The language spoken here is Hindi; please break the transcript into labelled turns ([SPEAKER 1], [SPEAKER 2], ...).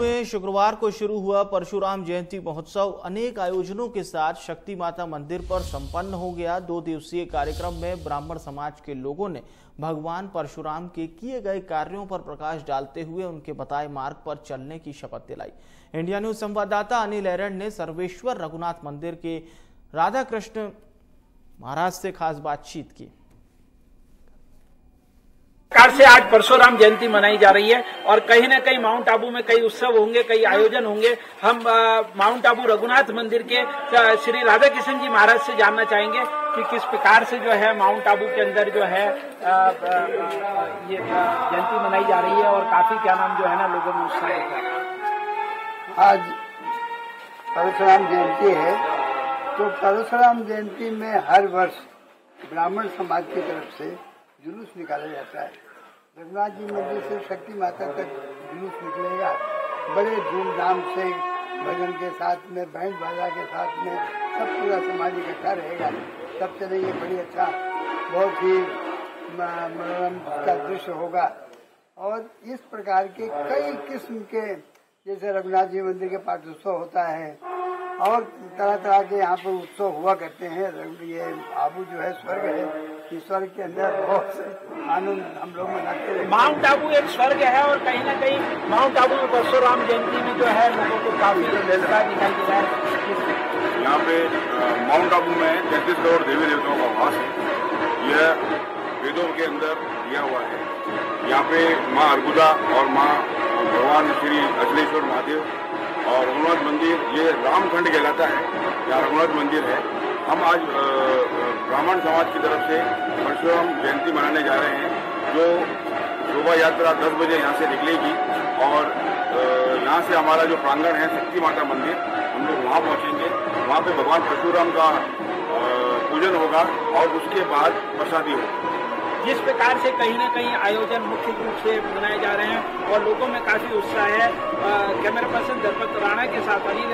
[SPEAKER 1] में शुक्रवार को शुरू हुआ परशुराम जयंती महोत्सव। अनेक आयोजनों के साथ शक्ति माता मंदिर पर संपन्न हो गया। दो दिवसीय कार्यक्रम में ब्राह्मण समाज के लोगों ने भगवान परशुराम के किए गए कार्यों पर प्रकाश डालते हुए उनके बताए मार्ग पर चलने की शपथ दिलाई। इंडिया न्यूज़ संवाददाता अनिल एरन ने सर्वेश्वर रघुनाथ मंदिर के राधा कृष्ण महाराज से खास बातचीत की।
[SPEAKER 2] प्रकार से आज परशुराम जयंती मनाई जा रही है और कहीं न कहीं माउंट आबू में कई उत्सव होंगे कई आयोजन होंगे। हम माउंट आबू रघुनाथ मंदिर के श्री राधा किशन जी महाराज से जानना चाहेंगे कि किस प्रकार से जो है माउंट आबू के अंदर जो है आ, ये जयंती मनाई जा रही है और काफ़ी क्या नाम जो है ना लोगों में उत्साह
[SPEAKER 3] आज परशुराम जयंती है तो परशुराम जयंती में हर वर्ष ब्राह्मण समाज की तरफ़ से जुलूस निकाला जाता है। रघुनाथ जी मंदिर से शक्ति माता तक जुलूस निकलेगा, बड़े धूमधाम से भजन के साथ में, बैंड बाजा के साथ में सब पूरा समाज इकट्ठा रहेगा। सब चलेंगे बड़ी अच्छा बहुत ही मनोरम का दृश्य होगा। और इस प्रकार के कई किस्म के, जैसे रघुनाथ जी मंदिर के पाठोत्सव होता है, और तरह तरह के यहाँ पर उत्सव हुआ करते हैं। ये आबू जो है, स्वर्ग है स्वर्ग के अंदर बहुत से आनंद हम लोग मनाते हैं।
[SPEAKER 2] माउंट आबू एक स्वर्ग है और कहीं ना कहीं माउंट आबू में परशुराम जयंती में जो है लोगों को काफ़ी दिखाई दे रहा है।
[SPEAKER 4] यहाँ पे माउंट आबू में तैतीस करोड़ देवी देवताओं का वास है। यह वेदों के अंदर दिया हुआ है। यहाँ पे माँ अर्बुदा और माँ भगवान श्री अखिलेश्वर महादेव और रघुनाथ मंदिर ये रामखंड कहलाता है। यहाँ रघुनाथ मंदिर है। हम आज ब्राह्मण समाज की तरफ़ से परशुराम जयंती मनाने जा रहे हैं, जो शोभा यात्रा 10 बजे यहाँ से निकलेगी और यहाँ से हमारा जो प्रांगण है, शक्ति माता मंदिर, हम लोग वहाँ पहुँचेंगे। वहाँ पे भगवान परशुराम का पूजन होगा और उसके बाद प्रसादी होगी।
[SPEAKER 2] जिस प्रकार से कहीं ना कहीं आयोजन मुख्य रूप से मनाए जा रहे हैं और लोगों में काफ़ी उत्साह है कैमरा पर्सन दलपत राणा के साथ अनिल